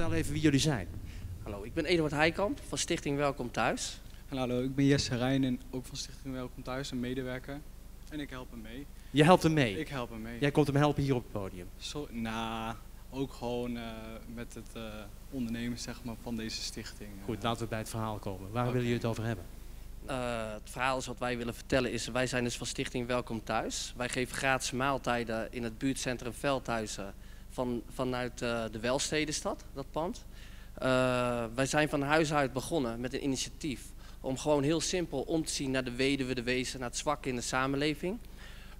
vertel even wie jullie zijn. Hallo, ik ben Eduard Heikamp van Stichting Welkom Thuis. En hallo, ik ben Jesse Rijn en ook van Stichting Welkom Thuis, een medewerker. En ik help hem mee. Je helpt hem mee. Ik help hem mee. Jij komt hem helpen hier op het podium. Zo, nou, ook gewoon eh, met het eh, ondernemen zeg maar, van deze stichting. Goed, Eh, laten we bij het verhaal komen. Waar willen jullie het over hebben? Eh, het verhaal is wat wij willen vertellen is, wij zijn dus van Stichting Welkom Thuis. Wij geven gratis maaltijden in het buurtcentrum Veldhuizen van, vanuit eh, de Welstedenstad, dat pand. Eh, wij zijn van huis uit begonnen met een initiatief om gewoon heel simpel om te zien naar de weduwe, de wezen, naar het zwakke in de samenleving.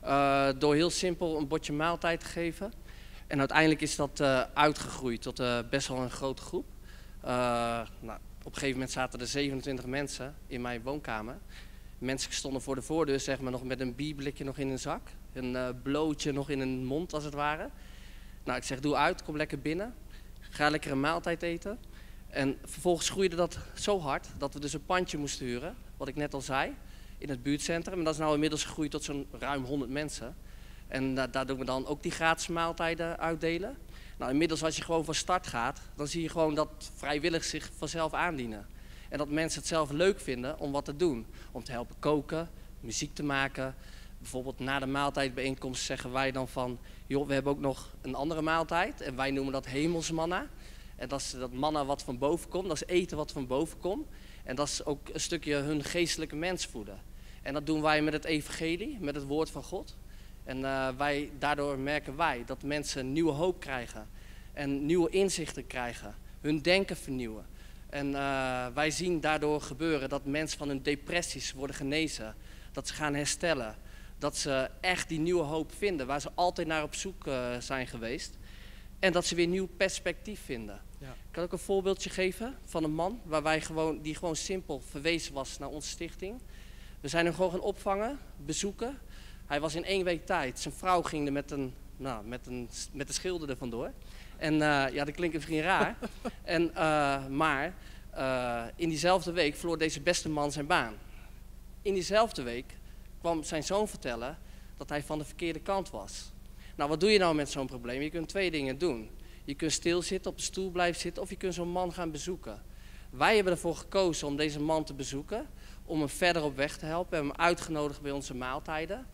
Eh, door heel simpel een bordje maaltijd te geven. En uiteindelijk is dat uitgegroeid tot eh, best wel een grote groep. Nou, op een gegeven moment zaten er 27 mensen in mijn woonkamer. Mensen stonden voor de voordeur zeg maar, nog met een bierblikje nog in een zak. Een blootje nog in een mond als het ware. Nou, ik zeg doe uit, kom lekker binnen. Ga lekker een maaltijd eten. En vervolgens groeide dat zo hard dat we dus een pandje moesten huren. Wat ik net al zei, in het buurtcentrum. En dat is nou inmiddels gegroeid tot zo'n ruim 100 mensen. En da- daar doen we dan ook die gratis maaltijden uitdelen. Nou, inmiddels als je gewoon van start gaat, dan zie je gewoon dat vrijwillig zich vanzelf aandienen. En dat mensen het zelf leuk vinden om wat te doen. Om te helpen koken, muziek te maken. Bijvoorbeeld na de maaltijdbijeenkomst zeggen wij dan van... joh, we hebben ook nog een andere maaltijd. En wij noemen dat hemelsmanna. En dat is dat manna wat van boven komt. Dat is eten wat van boven komt. En dat is ook een stukje hun geestelijke mens voeden. En dat doen wij met het evangelie, met het woord van God. En eh, wij, daardoor merken wij dat mensen nieuwe hoop krijgen. En nieuwe inzichten krijgen. Hun denken vernieuwen. En eh, wij zien daardoor gebeuren dat mensen van hun depressies worden genezen. Dat ze gaan herstellen. Dat ze echt die nieuwe hoop vinden waar ze altijd naar op zoek eh, zijn geweest. En dat ze weer nieuw perspectief vinden. Ja. Ik kan ook een voorbeeldje geven van een man waar wij gewoon, die gewoon simpel verwezen was naar onze stichting. We zijn hem gewoon gaan opvangen, bezoeken. Hij was in één week tijd. Zijn vrouw ging er met een, nou, met een, met de schilder er vandoor. En eh, ja, dat klinkt misschien raar. en, eh, maar in diezelfde week verloor deze beste man zijn baan. In diezelfde week kwam zijn zoon vertellen dat hij van de verkeerde kant was. Nou, wat doe je nou met zo'n probleem? Je kunt twee dingen doen. Je kunt stilzitten, op de stoel blijven zitten of je kunt zo'n man gaan bezoeken. Wij hebben ervoor gekozen om deze man te bezoeken, om hem verder op weg te helpen. We hebben hem uitgenodigd bij onze maaltijden.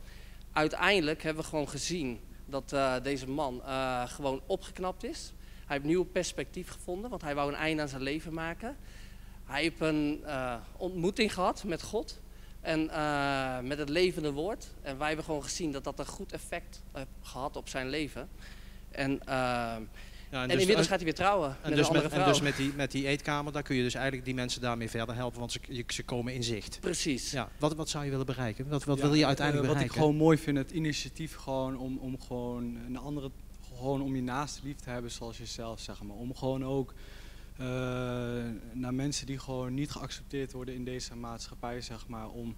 Uiteindelijk hebben we gewoon gezien dat eh, deze man eh, gewoon opgeknapt is. Hij heeft nieuw perspectief gevonden, want hij wou een einde aan zijn leven maken. Hij heeft een eh, ontmoeting gehad met God en eh, met het levende woord. En wij hebben gewoon gezien dat dat een goed effect heeft gehad op zijn leven. En, eh, Ja, en, dus- inmiddels gaat hij weer trouwen en met dus een andere met, en vrouw. dus met die, met die eetkamer, daar kun je dus eigenlijk die mensen daarmee verder helpen, want ze, je- ze komen in zicht. Precies. Ja, wat, wat zou je willen bereiken? Wat, wat ja, wil je eh, uiteindelijk Wat ik bereiken? gewoon mooi vind, het initiatief gewoon om, om gewoon een andere, gewoon om je naast lief te hebben zoals jezelf, zeg maar. Om gewoon ook eh, naar mensen die gewoon niet geaccepteerd worden in deze maatschappij, zeg maar, om,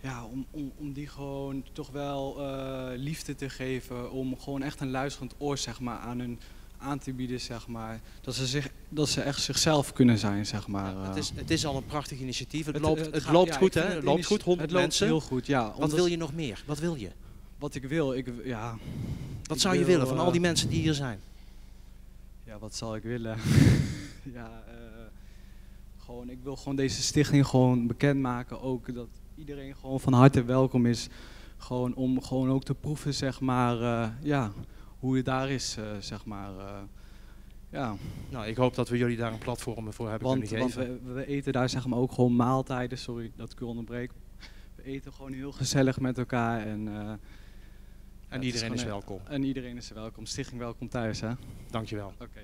ja, om, om, om die gewoon toch wel eh, liefde te geven, om gewoon echt een luisterend oor, zeg maar, aan hun aan te bieden, zeg maar. Dat ze, zich, dat ze echt zichzelf kunnen zijn, zeg maar. Ja, het, eh. is, het is al een prachtig initiatief. Het, Het- loopt, het het gaat- loopt ja, goed, hè? het loopt goed, 100 Het loopt mensen. heel goed, ja. Wat wil je nog meer? Wat wil je? Wat ik wil, ik, ja... Wat Ik zou je wil, willen van al die mensen die hier zijn? Ja, wat zal ik willen? ja, eh, gewoon, ik wil gewoon deze stichting gewoon bekendmaken. Ook dat iedereen gewoon van harte welkom is. Gewoon om gewoon ook te proeven, zeg maar, eh, ja, hoe het daar is, eh, zeg maar. ja, Nou, ik hoop dat we jullie daar een platform voor hebben want, kunnen want geven. we, we eten daar zeg maar ook gewoon maaltijden. Sorry dat ik u onderbreek. We eten gewoon heel gezellig met elkaar en... ja, en iedereen is welkom. En iedereen is welkom. Stichting Welkom Thuis, hè? Dankjewel. Oké.